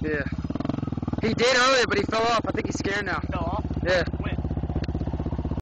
Yeah. He did earlier, but he fell off. I think he's scared now. Fell off? Yeah.